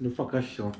le fracassant